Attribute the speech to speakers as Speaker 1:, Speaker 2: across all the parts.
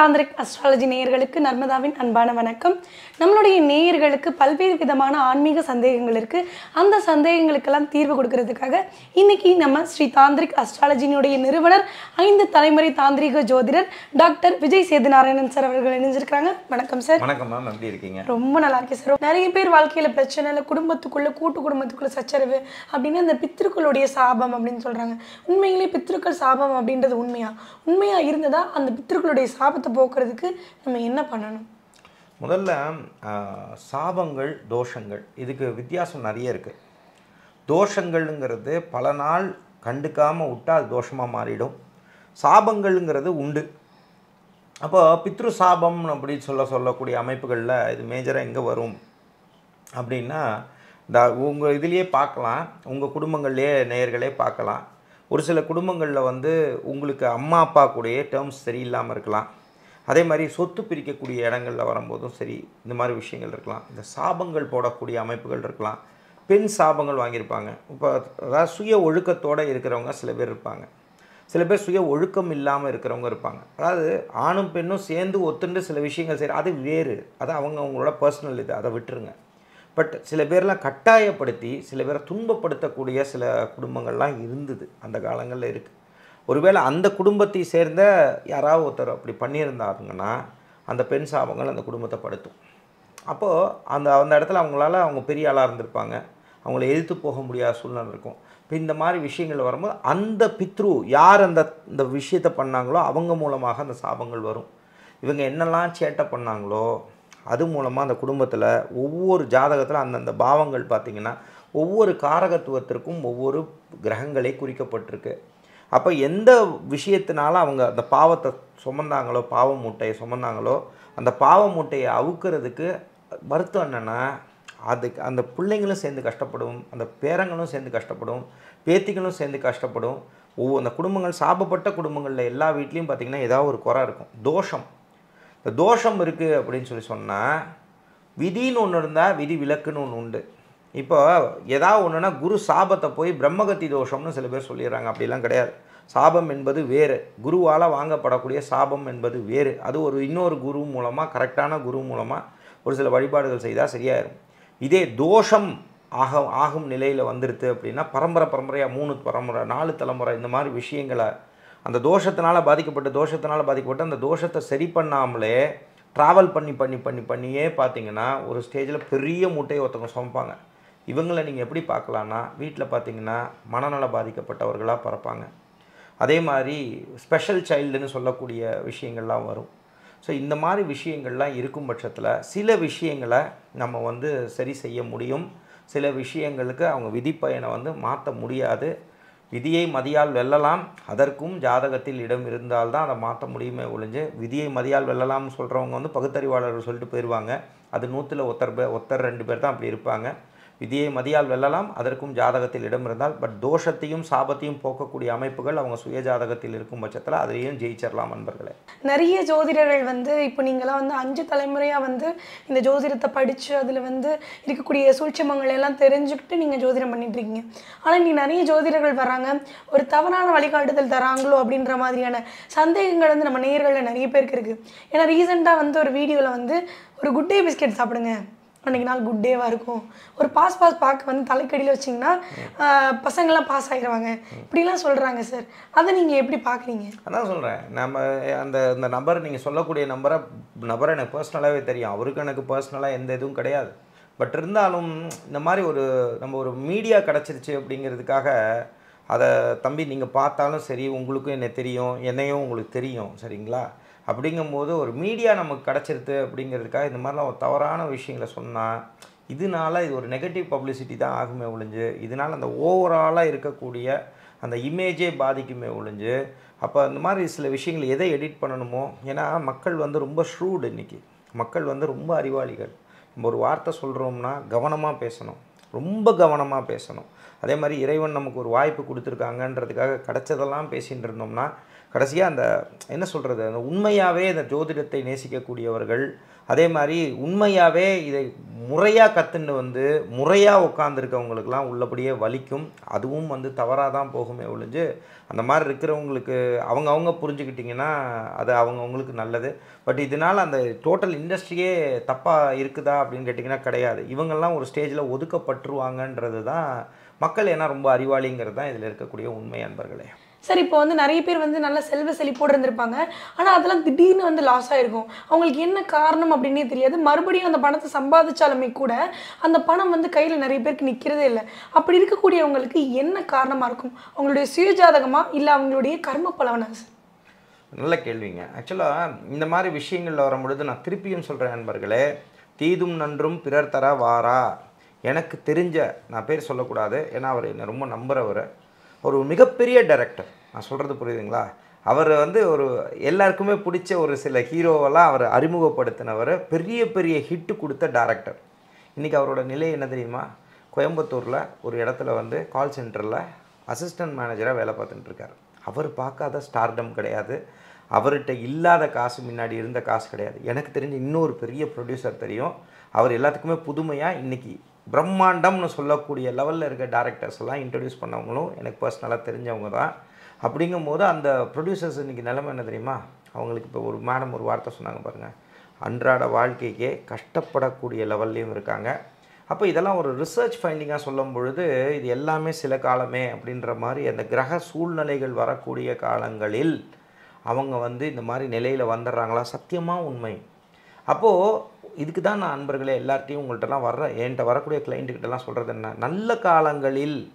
Speaker 1: Tantric astrology நேயர்களுக்கு நர்மதாவின் அன்பான வணக்கம். நம்மளுடைய நேயர்களுக்கு பல்வேறு விதமான ஆன்மீக சந்தேகங்கள் இருக்குது அந்த சந்தேகங்களுக்கெல்லாம் தீர்வு கொடுக்கறதுக்காக இன்னைக்கு நம்ம ஸ்ரீ தாந்திரிக் அஸ்ட்ராலஜியினுடைய நிறுவனர் ஐந்து தலைமுறை தாந்திரிக ஜோதிடர் டாக்டர் விஜய் சேதுநாராயணன் சார் அவர்கள் இணைஞ்சிருக்கிறாங்க. வணக்கம் சார்.
Speaker 2: வணக்கம் மேம் எப்படி இருக்கீங்க?
Speaker 1: ரொம்ப நல்லா இருக்கேன் சார். நிறைய பேர் வாழ்க்கையில பிரச்சனை இல்லை குடும்பத்துக்குள்ள கூட்டு குடும்பத்துக்குள்ள சச்சரவு அப்படின்னு அந்த பித்ருக்களுடைய சாபம் அப்படின்னு சொல்றாங்க. உண்மையிலே பித்ருக்கள் சாபம் அப்படின்றது உண்மையா? உண்மையா இருந்ததா அந்த பித்ருக்களுடைய சாபத்தை போக்குறதுக்கு நம்ம என்ன பண்ணணும்?
Speaker 2: முதல்ல சாபங்கள் தோஷங்கள். இதுக்கு வித்தியாசம் நிறைய இருக்குது தோஷங்கள்ங்கிறது பல நாள் கண்டுக்காமல் விட்டால் அது தோஷமாக மாறிடும். சாபங்கள்ங்கிறது உண்டு. அப்போ பித்ரு சாபம் அப்படின்னு சொல்ல சொல்லக்கூடிய அமைப்புகளில் இது மேஜராக எங்கே வரும்? அப்படின்னா இந்த உங்கள் இதுலேயே பார்க்கலாம். உங்கள் குடும்பங்கள்லேயே நேயர்களே பார்க்கலாம். ஒரு சில குடும்பங்களில் வந்து உங்களுக்கு அம்மா அப்பா கூடயே டேர்ம்ஸ் சரியில்லாமல் இருக்கலாம். அதே மாதிரி சொத்து பிரிக்கக்கூடிய இடங்களில் வரும்போதும் சரி இந்த மாதிரி விஷயங்கள் இருக்கலாம். இந்த சாபங்கள் போடக்கூடிய அமைப்புகள் இருக்கலாம். பெண் சாபங்கள் வாங்கியிருப்பாங்க. இப்போ அதாவது சுய ஒழுக்கத்தோடு இருக்கிறவங்க சில பேர் இருப்பாங்க. சில பேர் சுய ஒழுக்கம் இல்லாமல் இருக்கிறவங்க இருப்பாங்க. அதாவது ஆணும் பெண்ணும் சேர்ந்து ஒத்துண்டு சில விஷயங்கள் செய்கிற அது வேறு. அது அவங்க அவங்களோட பர்சனல் இது. அதை விட்டுருங்க. பட் சில பேர்லாம் கட்டாயப்படுத்தி சில பேரை துன்பப்படுத்தக்கூடிய சில குடும்பங்கள்லாம் இருந்தது. அந்த காலங்களில் இருக்குது ஒருவேளை அந்த குடும்பத்தை சேர்ந்த யாராவது ஒருத்தர் அப்படி பண்ணியிருந்தாருங்கன்னா அந்த பெண் சாபங்கள் அந்த குடும்பத்தை படுத்தும். அப்போது அந்த அந்த இடத்துல அவங்களால அவங்க பெரிய ஆளாக இருந்திருப்பாங்க. அவங்கள எதிர்த்து போக முடியாத சூழ்நிலை இருக்கும். இப்போ இந்த மாதிரி விஷயங்கள் வரும்போது அந்த பித்ரு யார் அந்த இந்த விஷயத்தை பண்ணாங்களோ அவங்க மூலமாக அந்த சாபங்கள் வரும். இவங்க என்னெல்லாம் சேட்டை பண்ணாங்களோ அது மூலமாக அந்த குடும்பத்தில் ஒவ்வொரு ஜாதகத்தில் அந்தந்த பாவங்கள் பார்த்திங்கன்னா ஒவ்வொரு காரகத்துவத்திற்கும் ஒவ்வொரு கிரகங்களே குறிக்கப்பட்டிருக்கு. அப்போ எந்த விஷயத்தினால அவங்க அந்த பாவத்தை சுமந்தாங்களோ பாவ மூட்டையை சுமந்தாங்களோ அந்த பாவ மூட்டையை அவுக்கிறதுக்கு வருத்தம் என்னென்னா அதுக்கு அந்த பிள்ளைங்களும் சேர்ந்து கஷ்டப்படும் அந்த பேரங்களும் சேர்ந்து கஷ்டப்படும் பேத்திகளும் சேர்ந்து கஷ்டப்படும். ஒவ்வொரு அந்த குடும்பங்கள் சாபப்பட்ட குடும்பங்களில் எல்லா வீட்லேயும் பார்த்திங்கன்னா ஏதாவது ஒரு குறை இருக்கும். தோஷம். இந்த தோஷம் இருக்குது அப்படின்னு சொல்லி சொன்னால் விதின்னு ஒன்று இருந்தால் விதி விலக்குன்னு ஒன்று உண்டு. இப்போ ஏதாவது ஒன்றுனா குரு சாபத்தை போய் பிரம்மகத்தி தோஷம்னு சில பேர் சொல்லிடுறாங்க. அப்படிலாம் கிடையாது. சாபம் என்பது வேறு. குருவால் வாங்கப்படக்கூடிய சாபம் என்பது வேறு. அது ஒரு இன்னொரு குரு மூலமாக கரெக்டான குரு மூலமாக ஒரு சில வழிபாடுகள் செய்தால் சரியாயிடும் இதே தோஷம் ஆக ஆகும் நிலையில் வந்துடுது அப்படின்னா பரம்பரை பரம்பரையாக மூணு பரம்பரை நாலு தலைமுறை இந்த மாதிரி விஷயங்களை அந்த தோஷத்தினால் பாதிக்கப்பட்ட தோஷத்தினால் பாதிக்கப்பட்ட அந்த தோஷத்தை சரி பண்ணாமலே ட்ராவல் பண்ணி பண்ணி பண்ணி பண்ணியே பார்த்தீங்கன்னா ஒரு ஸ்டேஜில் பெரிய மூட்டையை ஒருத்தவங்க சுமப்பாங்க. இவங்களை நீங்கள் எப்படி பார்க்கலான்னா வீட்டில் பார்த்தீங்கன்னா மனநல பாதிக்கப்பட்டவர்களாக பிறப்பாங்க. அதே மாதிரி ஸ்பெஷல் சைல்டுன்னு சொல்லக்கூடிய விஷயங்கள்லாம் வரும். ஸோ இந்த மாதிரி விஷயங்கள்லாம் இருக்கும் பட்சத்தில் சில விஷயங்களை நம்ம வந்து சரி செய்ய முடியும். சில விஷயங்களுக்கு அவங்க விதிப்பயனை வந்து மாற்ற முடியாது. விதியை மதியால் வெல்லலாம். அதற்கும் ஜாதகத்தில் இடம் இருந்தால்தான் அதை மாற்ற முடியுமே ஒழிஞ்சு விதியை மதியால் வெல்லலாம்னு சொல்கிறவங்க வந்து பகுத்தறிவாளர்கள் சொல்லிட்டு போயிடுவாங்க அது நூற்றில் ஒருத்தர் பேர் ஒருத்தர் ரெண்டு பேர் தான் அப்படி இருப்பாங்க. விதியை மதியால் வெல்லலாம் அதற்கும் ஜாதகத்தில் இடம் இருந்தால். பட் தோஷத்தையும் சாபத்தையும் போக்கக்கூடிய அமைப்புகள் அவங்க சுய ஜாதகத்தில் இருக்கும் பட்சத்தில் அதையும் ஜெயிச்சிடலாம் நண்பர்களே
Speaker 1: நிறைய ஜோதிடர்கள் வந்து இப்போ நீங்களாம் வந்து அஞ்சு தலைமுறையாக வந்து இந்த ஜோதிடத்தை படித்து அதில் வந்து இருக்கக்கூடிய சூழ்ச்சமங்களை எல்லாம் தெரிஞ்சுக்கிட்டு நீங்கள் ஜோதிடம் பண்ணிட்டு இருக்கீங்க. ஆனால் நீங்கள் நிறைய ஜோதிடர்கள் வராங்க ஒரு தவறான வழிகாட்டுதல் தராங்களோ அப்படின்ற மாதிரியான சந்தேகங்கள் வந்து நம்ம நேர்களில் நிறைய பேருக்கு இருக்குது ஏன்னா ரீசெண்டாக வந்து ஒரு வீடியோவில் வந்து ஒரு குட் டே பிஸ்கெட் சாப்பிடுங்க. அன்றைக்கி நாள் குட் டேவாக இருக்கும். ஒரு பாஸ் பாஸ் பார்க்க வந்து தலைக்கடியில் வச்சிங்கன்னா பசங்கள்லாம் பாஸ் ஆகிடுவாங்க இப்படிலாம் சொல்கிறாங்க சார் அதை நீங்கள் எப்படி பார்க்குறீங்க?
Speaker 2: அதான் சொல்கிறேன் நம்ம அந்த இந்த நம்பர் நீங்கள் சொல்லக்கூடிய நம்பரை நபரை எனக்கு பர்சனலாகவே தெரியும். அவருக்கு எனக்கு பர்சனலாக எந்த இதுவும் கிடையாது. பட் இருந்தாலும் இந்த மாதிரி ஒரு நம்ம ஒரு மீடியா கிடச்சிருச்சு அப்படிங்கிறதுக்காக அதை தம்பி நீங்கள் பார்த்தாலும் சரி உங்களுக்கும் என்ன தெரியும் என்னையும் உங்களுக்கு தெரியும் சரிங்களா? அப்படிங்கும்போது ஒரு மீடியா நமக்கு கிடச்சிருது அப்படிங்கிறதுக்காக இந்த மாதிரிலாம் ஒரு தவறான விஷயங்களை சொன்னால் இதனால இது ஒரு நெகட்டிவ் பப்ளிசிட்டி தான் ஆகுமே ஒழிஞ்சு இதனால் அந்த ஓவராலாக இருக்கக்கூடிய அந்த இமேஜே பாதிக்குமே ஒழிஞ்சு அப்போ அந்த மாதிரி சில விஷயங்கள் எதை எடிட் பண்ணணுமோ ஏன்னா மக்கள் வந்து ரொம்ப ஷ்ரூடு இன்றைக்கி மக்கள் வந்து ரொம்ப அறிவாளிகள். நம்ம ஒரு வார்த்தை சொல்கிறோம்னா கவனமாக பேசணும். ரொம்ப கவனமாக பேசணும். அதே மாதிரி இறைவன் நமக்கு ஒரு வாய்ப்பு கொடுத்துருக்காங்கன்றதுக்காக கிடச்சதெல்லாம் பேசிகிட்டு இருந்தோம்னா கடைசியாக அந்த என்ன சொல்கிறது அந்த உண்மையாகவே இந்த ஜோதிடத்தை நேசிக்கக்கூடியவர்கள் அதே மாதிரி உண்மையாகவே இதை முறையாக கற்றுன்னு வந்து முறையாக உட்காந்துருக்கவங்களுக்கெல்லாம் உள்ளபடியே வலிக்கும். அதுவும் வந்து தவறாக தான் போகுமே ஒழிஞ்சு அந்த மாதிரி இருக்கிறவங்களுக்கு அவங்க அவங்க புரிஞ்சுக்கிட்டிங்கன்னா அது அவங்கவுங்களுக்கு நல்லது. பட் இதனால் அந்த டோட்டல் இண்டஸ்ட்ரியே தப்பாக இருக்குதா அப்படின்னு கேட்டிங்கன்னா கிடையாது. இவங்கெல்லாம் ஒரு ஸ்டேஜில் ஒதுக்கப்பட்டுருவாங்கன்றது தான் மக்கள் ஏன்னா ரொம்ப அறிவாளிங்கிறது தான் இதில் இருக்கக்கூடிய உண்மை அன்பர்களே.
Speaker 1: சார் இப்போ வந்து நிறைய பேர் வந்து நல்ல செல்வ செழிப்போடு இருந்திருப்பாங்க. ஆனால் அதெல்லாம் திடீர்னு வந்து லாஸ் ஆயிருக்கும். அவங்களுக்கு என்ன காரணம் அப்படின்னே தெரியாது. மறுபடியும் அந்த பணத்தை சம்பாதிச்சாலுமே கூட அந்த பணம் வந்து கையில் நிறைய பேருக்கு நிற்கிறதே இல்லை. அப்படி இருக்கக்கூடியவங்களுக்கு என்ன காரணமாக இருக்கும்? அவங்களுடைய சுயஜாதகமா இல்லை அவங்களுடைய கர்ம பலவனா சார்?
Speaker 2: நல்ல கேள்விங்க. ஆக்சுவலாக இந்த மாதிரி விஷயங்களில் வரும்பொழுது நான் திருப்பியும் சொல்கிறேன் நண்பர்களே தீதும் நன்றும் பிறர் தர வாரா? எனக்கு தெரிஞ்ச நான் பேர் சொல்லக்கூடாது ஏன்னா அவர் என்னை ரொம்ப நம்புகிறவர் ஒரு மிகப்பெரிய டைரக்டர் நான் சொல்கிறது புரியுதுங்களா? அவர் வந்து ஒரு எல்லாருக்குமே பிடிச்ச ஒரு சில ஹீரோவெல்லாம் அவர் அறிமுகப்படுத்தினவர் பெரிய பெரிய ஹிட்டு கொடுத்த டேரக்டர் இன்றைக்கி அவரோட நிலை என்ன தெரியுமா? கோயம்புத்தூரில் ஒரு இடத்துல வந்து கால் சென்டரில் அசிஸ்டன்ட் மேனேஜராக வேலை பார்த்துட்டுருக்காரு அவர் பார்க்காத ஸ்டார்டம் கிடையாது. அவர்கிட்ட இல்லாத காசு முன்னாடி இருந்த காசு கிடையாது. எனக்கு தெரிஞ்ச இன்னொரு பெரிய ப்ரொடியூசர் தெரியும். அவர் எல்லாத்துக்குமே புதுமையாக இன்றைக்கி பிரம்மாண்டம்னு சொல்லக்கூடிய லெவலில் இருக்க டேரக்டர்ஸ் எல்லாம் இன்ட்ரடியூஸ் பண்ணவங்களும் எனக்கு பர்சனலாக தெரிஞ்சவங்க தான். அப்படிங்கும்போது அந்த ப்ரொடியூசர்ஸ் இன்றைக்கி நிலமை என்ன தெரியுமா? அவங்களுக்கு இப்போ ஒரு மேடம் ஒரு வார்த்தை சொன்னாங்க பாருங்கள் அன்றாட வாழ்க்கைக்கே கஷ்டப்படக்கூடிய லெவல்லையும் இருக்காங்க. அப்போ இதெல்லாம் ஒரு ரிசர்ச் ஃபைண்டிங்காக சொல்லும் பொழுது இது எல்லாமே சில காலமே அப்படின்ற மாதிரி அந்த கிரக சூழ்நிலைகள் வரக்கூடிய காலங்களில் அவங்க வந்து இந்த மாதிரி நிலையில் வந்துடுறாங்களா? சத்தியமாக உண்மை. அப்போது இதுக்கு தான் நான் அன்பர்களே எல்லார்ட்டையும் உங்கள்கிட்டலாம் வர்ற என்கிட்ட வரக்கூடிய கிளைண்ட்டுக்கிட்டலாம் சொல்கிறது என்ன? நல்ல காலங்களில்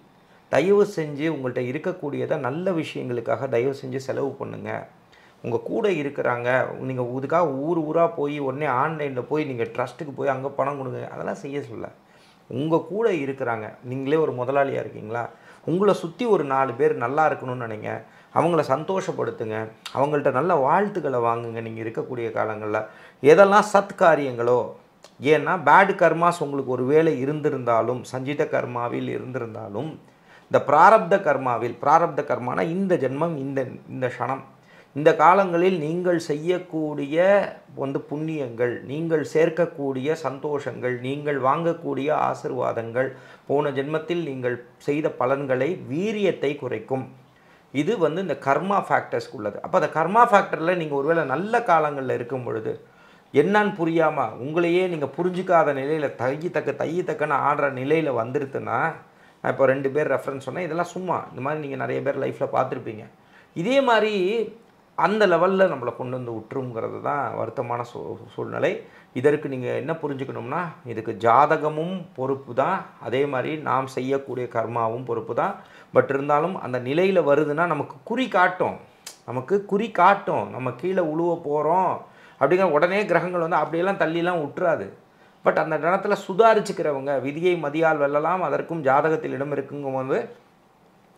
Speaker 2: தயவு செஞ்சு உங்கள்கிட்ட இருக்கக்கூடியதை நல்ல விஷயங்களுக்காக தயவு செஞ்சு செலவு பண்ணுங்கள் உங்கள் கூட இருக்கிறாங்க நீங்கள் இதுக்காக ஊர் ஊராக போய் உடனே ஆன்லைனில் போய் நீங்கள் ட்ரஸ்ட்டுக்கு போய் அங்கே பணம் கொடுங்க. அதெல்லாம் செய்ய சொல்ல. உங்கள் கூட இருக்கிறாங்க. நீங்களே ஒரு முதலாளியாக இருக்கீங்களா? உங்களை சுற்றி ஒரு நாலு பேர் நல்லா இருக்கணும்னு நினைங்க. அவங்கள சந்தோஷப்படுத்துங்க. அவங்கள்ட்ட நல்ல வாழ்த்துக்களை வாங்குங்க. நீங்கள் இருக்கக்கூடிய காலங்களில் எதெல்லாம் சத்காரியங்களோ ஏன்னா பேடு கர்மாஸ் உங்களுக்கு ஒரு வேலை இருந்திருந்தாலும் சஞ்சித கர்மாவில் இருந்திருந்தாலும் இந்த பிராரப்த கர்மாவில் பிராரப்த கர்மானா இந்த ஜென்மம் இந்த இந்த க்ஷணம். இந்த காலங்களில் நீங்கள் செய்யக்கூடிய வந்து புண்ணியங்கள் நீங்கள் சேர்க்கக்கூடிய சந்தோஷங்கள் நீங்கள் வாங்கக்கூடிய ஆசிர்வாதங்கள் போன ஜென்மத்தில் நீங்கள் செய்த பலன்களை வீரியத்தை குறைக்கும். இது வந்து இந்த கர்மா ஃபேக்டர்ஸ்க்கு உள்ளது அப்போ அந்த கர்மா ஃபேக்டரில் நீங்கள் ஒருவேளை நல்ல காலங்களில் இருக்கும் பொழுது என்னன்னு புரியாமல் உங்களையே நீங்கள் புரிஞ்சிக்காத நிலையில் தையி தக்க தையி தக்கன்னு ஆடுற நிலையில் வந்துருதுன்னா நான் இப்போ ரெண்டு பேர் ரெஃபரன்ஸ் சொன்னேன் இதெல்லாம் சும்மா இந்த மாதிரி நீங்கள் நிறைய பேர் லைஃப்பில் பார்த்துருப்பீங்க. இதே மாதிரி அந்த லெவலில் நம்மளை கொண்டு வந்து விட்டுருங்கிறது தான் வருத்தமான சூ சூழ்நிலை. இதற்கு நீங்கள் என்ன புரிஞ்சுக்கணும்னா இதுக்கு ஜாதகமும் பொறுப்பு தான். அதே மாதிரி நாம் செய்யக்கூடிய கர்மாவும் பொறுப்பு தான். பட் இருந்தாலும் அந்த நிலையில் வருதுன்னா நமக்கு குறி காட்டும். நமக்கு குறி காட்டும். நம்ம கீழே உழுவ போகிறோம் அப்படிங்கிற உடனே கிரகங்கள் வந்து அப்படியெல்லாம் தள்ளிலாம் விட்டுறாது பட் அந்த இடத்துல சுதாரிச்சுக்கிறவங்க விதியை மதியால் வெல்லலாம். அதற்கும் ஜாதகத்தில் இடம் இருக்குங்கும் போது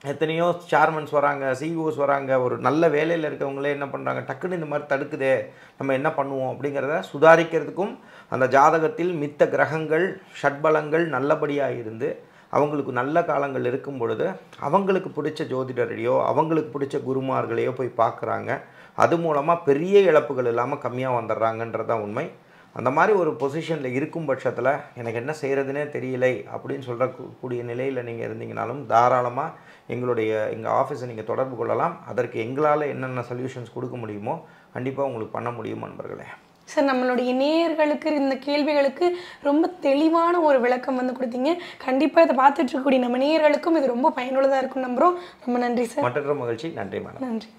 Speaker 2: எத்தனையோ சேர்மன்ஸ் வராங்க சிஇஓஸ் வராங்க ஒரு நல்ல வேலையில் இருக்கவங்களே என்ன பண்ணுறாங்க டக்குன்னு இந்த மாதிரி தடுக்குதே நம்ம என்ன பண்ணுவோம் அப்படிங்கிறத சுதாரிக்கிறதுக்கும் அந்த ஜாதகத்தில் மித்த கிரகங்கள் ஷட்பலங்கள் நல்லபடியாக இருந்து அவங்களுக்கு நல்ல காலங்கள் இருக்கும் பொழுது அவங்களுக்கு பிடிச்ச ஜோதிடரையோ அவங்களுக்கு பிடிச்ச குருமார்களையோ போய் பார்க்குறாங்க. அது மூலமாக பெரிய இழப்புகள் இல்லாமல் கம்மியாக வந்துடுறாங்கன்றது தான் உண்மை. அந்த மாதிரி ஒரு பொசிஷனில் இருக்கும் பட்சத்தில் எனக்கு என்ன செய்கிறதுனே தெரியலை அப்படின்னு சொல்லக்கூடிய நிலையில் நீங்கள் இருந்தீங்கனாலும் தாராளமாக எங்களுடைய எங்கள் ஆஃபீஸை நீங்கள் தொடர்பு கொள்ளலாம். அதற்கு எங்களால் என்னென்ன சொல்யூஷன்ஸ் கொடுக்க முடியுமோ கண்டிப்பாக உங்களுக்கு பண்ண முடியும் நண்பர்களே.
Speaker 1: சார் நம்மளுடைய நேயர்களுக்கு இந்த கேள்விகளுக்கு ரொம்ப தெளிவான ஒரு விளக்கம் வந்து கொடுத்தீங்க. கண்டிப்பாக இதை பார்த்துட்டு இருக்கக்கூடிய நம்ம நேயர்களுக்கும் இது ரொம்ப பயனுள்ளதாக இருக்கும் நம்புகிறோம் ரொம்ப நன்றி சார்.
Speaker 2: மற்றொரு மகிழ்ச்சி. நன்றி மேடம்
Speaker 1: நன்றி.